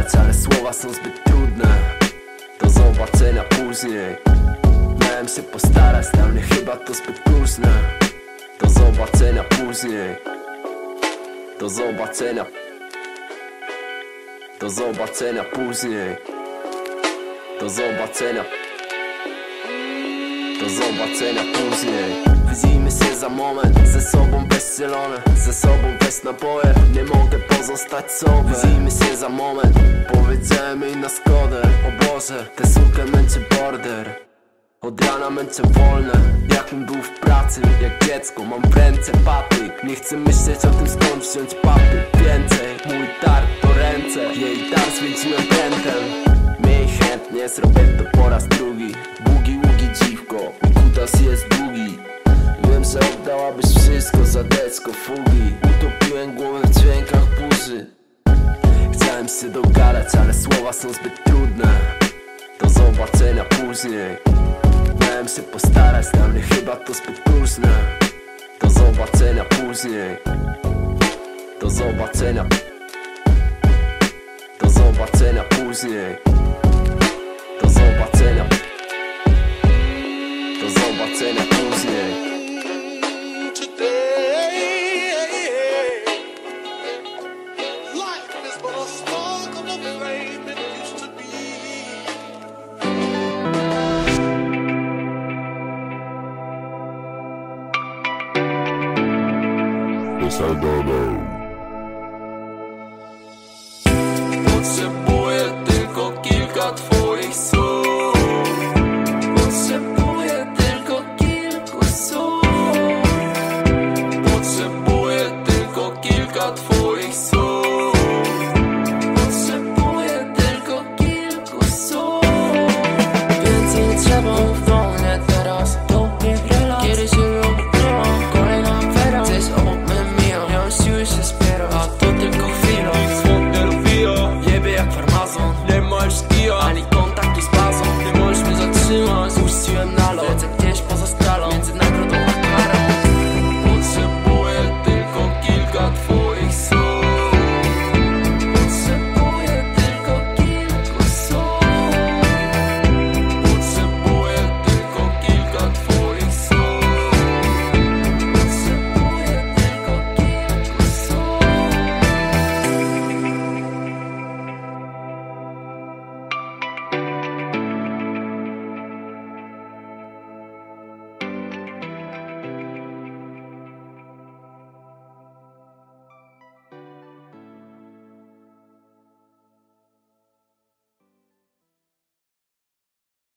dogadać, ale słowa są zbyt trudne. Do zobaczenia później. Miałem się postarać, dla mnie chyba to zbyt późne Do zobaczenia później. Do zobaczenia Do zobaczenia później. Do zobaczenia do zobaczenia później. Widzimy się za moment Ze sobą bezcielone Ze sobą bez naboje Nie mogę pozostać sobą Widzimy się za moment Powiedziałem jej na skodę O Boże, tę sukę męczy border. Od rana męczę wolne Jakim był w pracy. Jak dziecko mam w ręce patyk. Nie chcę myśleć o tym skąd wziąć patyk. Więcej Mój dar to ręce. Jej dar zwiedziłem prętem Miej chętnie zrobię to po raz drugi. Bugi ługi dziwko. Kutas jest długi Że oddałabyś wszystko za decko fugi. Utopiłem głowę w dźwiękach burzy. Chciałem się dogadać, ale słowa są zbyt trudne. Do zobaczenia później. Miałem się postarać, dla mnie chyba to zbyt późne Do zobaczenia później. Do zobaczenia Do zobaczenia później this Potrzebuję tylko kilka twoich słów.